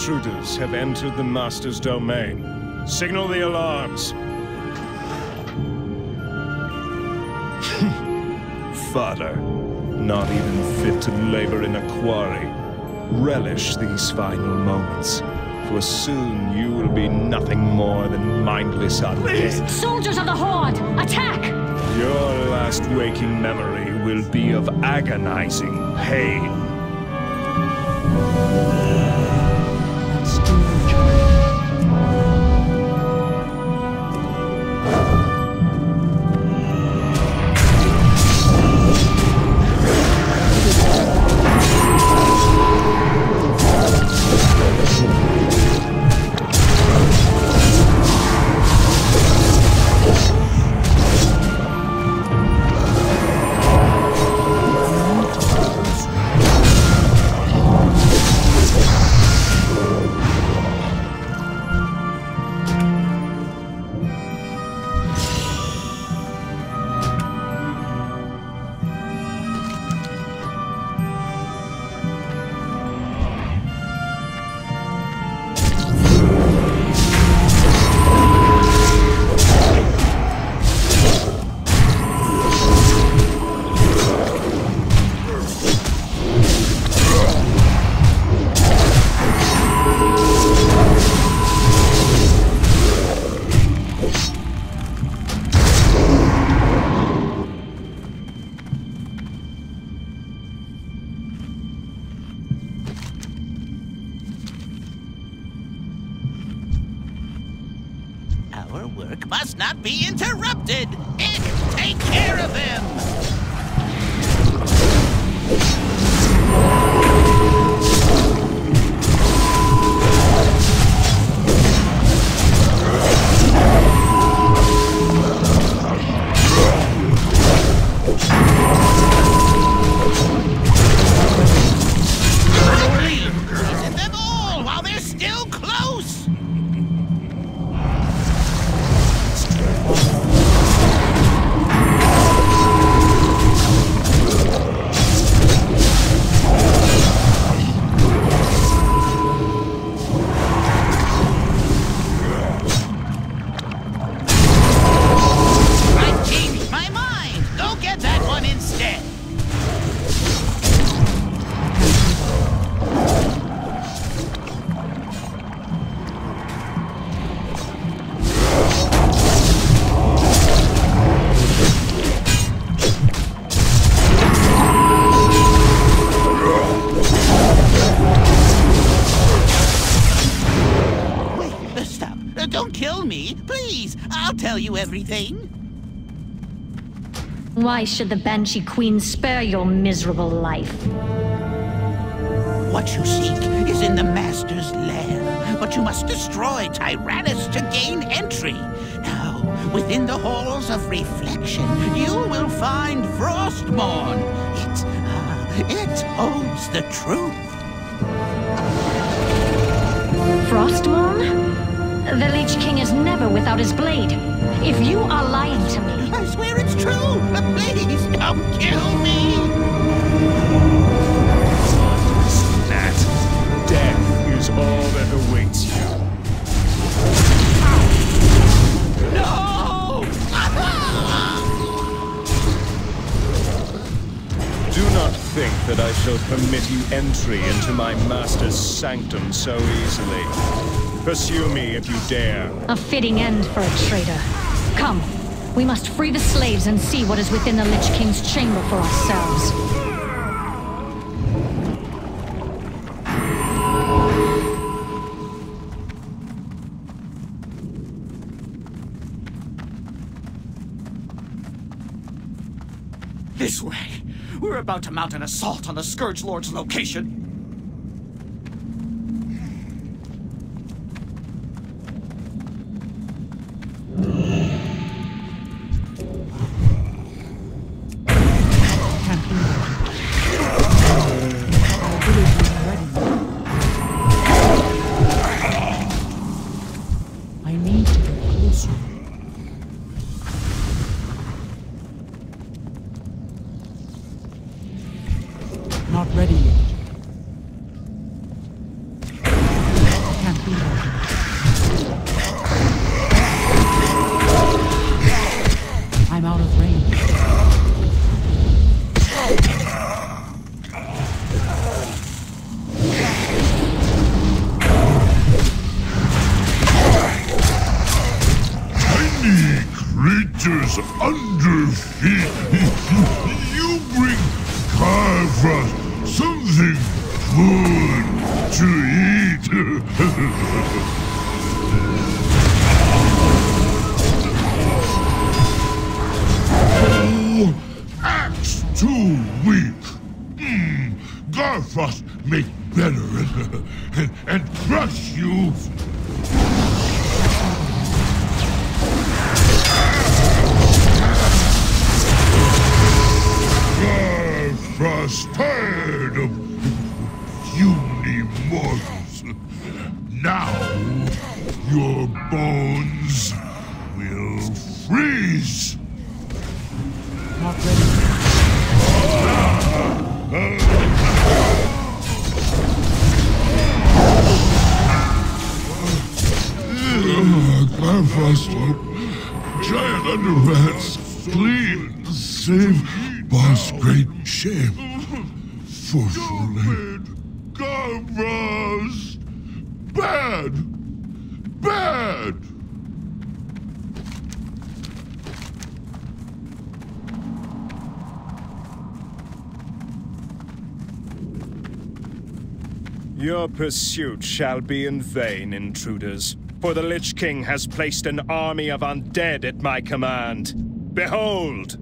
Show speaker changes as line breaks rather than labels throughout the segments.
intruders have entered the Master's domain. Signal the alarms. Father, not even fit to labor in a quarry. Relish these final moments, for soon you will be nothing more than mindless undead.
Soldiers of the Horde, attack!
Your last waking memory will be of agonizing pain.
Work must not be interrupted. Ick, take care of them. Tell you everything.
Why should the Banshee Queen spare your miserable life?
What you seek is in the Master's lair, but you must destroy Tyrannus to gain entry. Now, within the halls of reflection, you will find Frostmourne. It, uh, it holds the truth.
Frostmourne? The Lich King is never without his blade. If you are lying to me,
I swear it's true. But please don't kill me.
That death is all that awaits you.
No!
Do not think that I shall permit you entry into my master's sanctum so easily. Pursue me if you dare.
a fitting end for a traitor. Come, we must free the slaves and see what is within the Lich King's chamber for ourselves.
This way! We're about to mount an assault on the Scourge Lord's location.
Creatures under feet. You bring Carver something good to eat. Axe too weak. Hmm, Garfrost make better and, and crush you. Garfrost tired of puny mortals. Now your bones will freeze.
Not ready.
Garfrost, giant underrats, clean, save boss great shame. Forfully. Garfrost! Bad! Bad!
Your pursuit shall be in vain, intruders, for the Lich King has placed an army of undead at my command. Behold!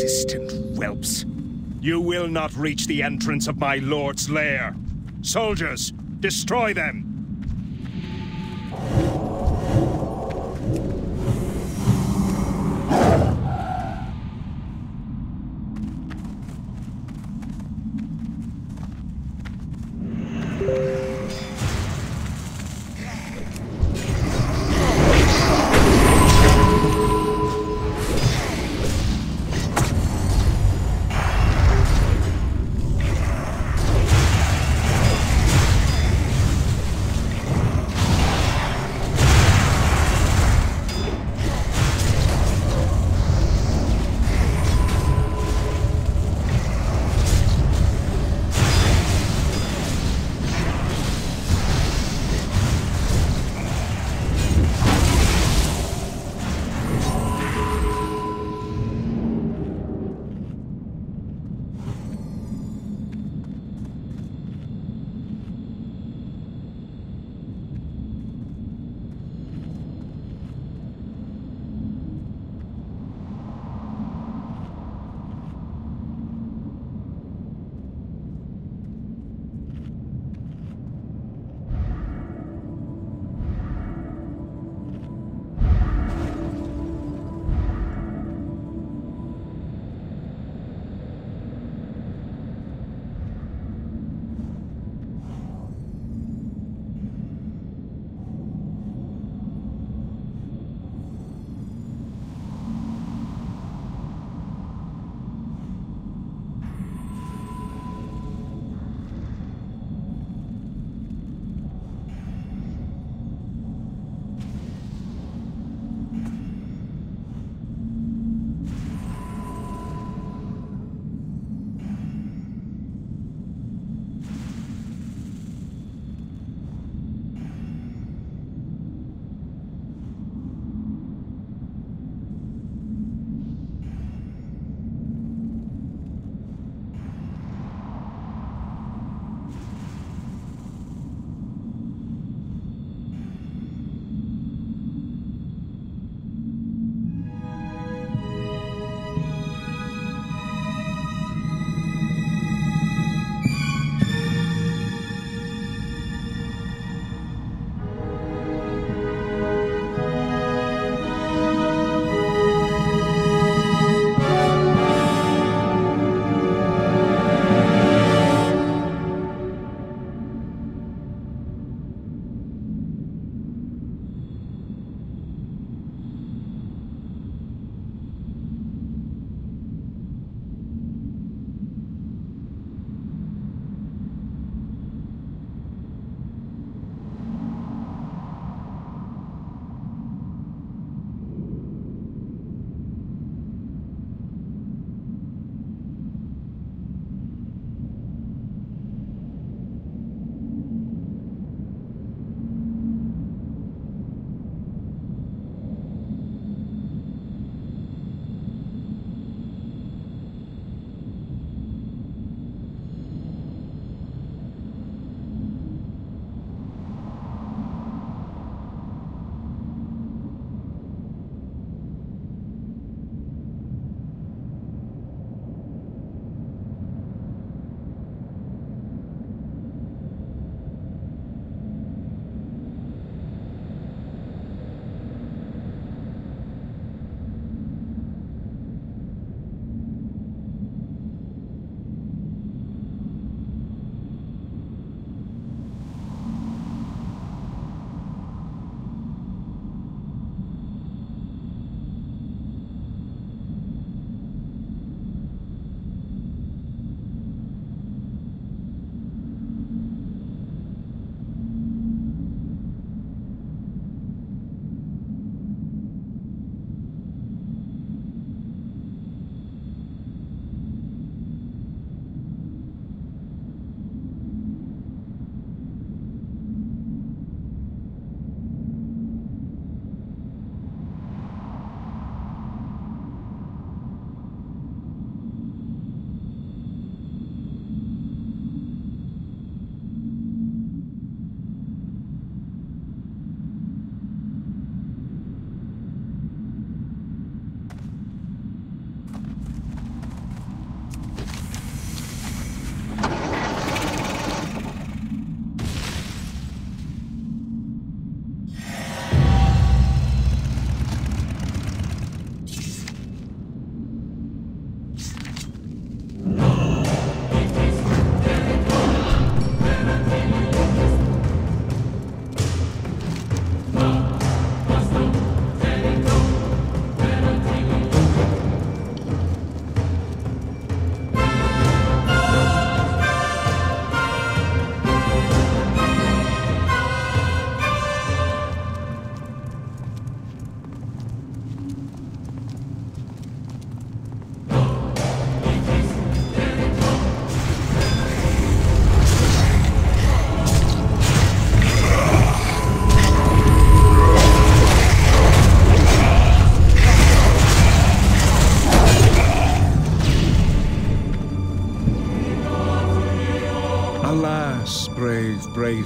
Persistent whelps. You will not reach the entrance of my lord's lair. Soldiers, destroy them!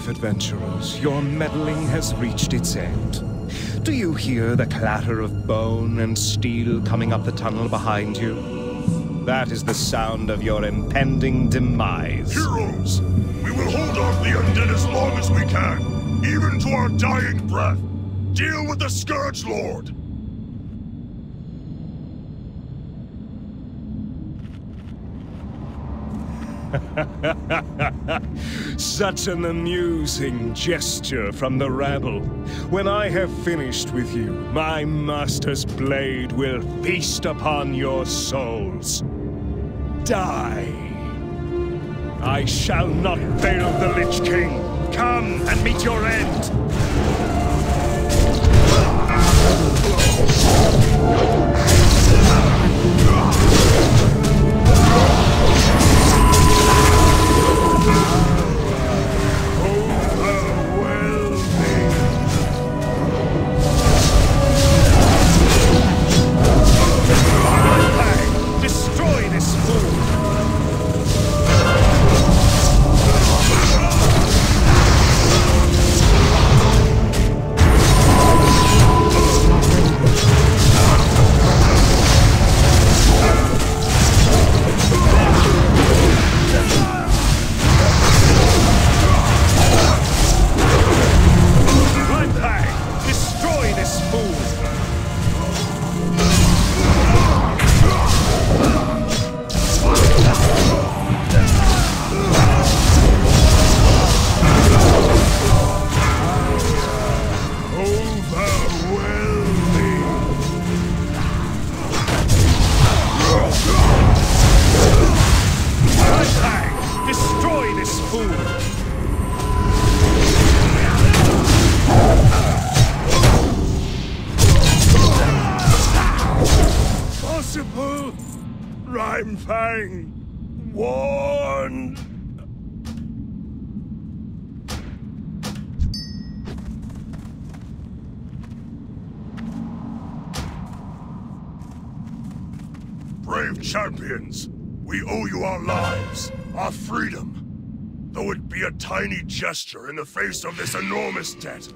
Brave adventurers, your meddling has reached its end. Do you hear the clatter of bone and steel coming up the tunnel behind you? That is the sound of your impending demise.
Heroes, we will hold off the undead as long as we can, even to our dying breath. Deal with the Scourge Lord!
Such an amusing gesture from the rabble. When I have finished with you, my master's blade will feast upon your souls. Die. I shall not fail the Lich King. Come and meet your end. Possible! Rimefang! Warned!
Brave champions, we owe you our lives, our freedom. Though it be a tiny gesture in the face of this enormous debt,